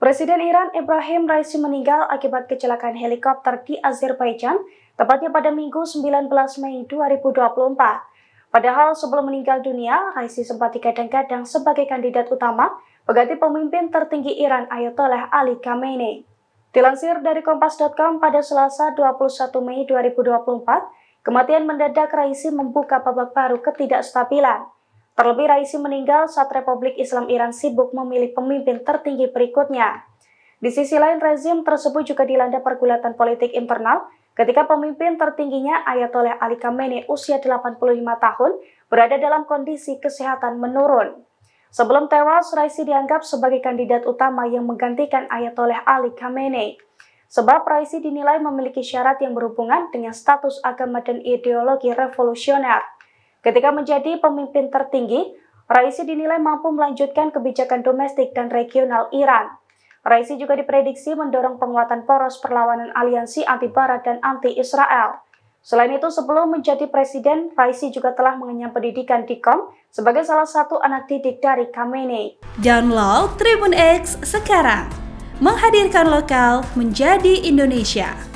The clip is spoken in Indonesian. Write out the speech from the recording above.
Presiden Iran Ibrahim Raisi meninggal akibat kecelakaan helikopter di Azerbaijan, tepatnya pada Minggu 19 Mei 2024. Padahal sebelum meninggal dunia, Raisi sempat digadang-gadang sebagai kandidat utama pengganti pemimpin tertinggi Iran Ayatollah Ali Khamenei. Dilansir dari Kompas.com pada Selasa 21 Mei 2024, kematian mendadak Raisi membuka babak baru ketidakstabilan. Terlebih Raisi meninggal saat Republik Islam Iran sibuk memilih pemimpin tertinggi berikutnya. Di sisi lain, rezim tersebut juga dilanda pergulatan politik internal ketika pemimpin tertingginya Ayatollah Ali Khamenei usia 85 tahun berada dalam kondisi kesehatan menurun. Sebelum tewas, Raisi dianggap sebagai kandidat utama yang menggantikan Ayatollah Ali Khamenei. Sebab Raisi dinilai memiliki syarat yang berhubungan dengan status agama dan ideologi revolusioner. Ketika menjadi pemimpin tertinggi, Raisi dinilai mampu melanjutkan kebijakan domestik dan regional Iran. Raisi juga diprediksi mendorong penguatan poros perlawanan aliansi anti-Barat dan anti-Israel. Selain itu, sebelum menjadi presiden, Raisi juga telah mengenyam pendidikan di KOM sebagai salah satu anak didik dari Khamenei. Download Tribun X sekarang, menghadirkan lokal menjadi Indonesia.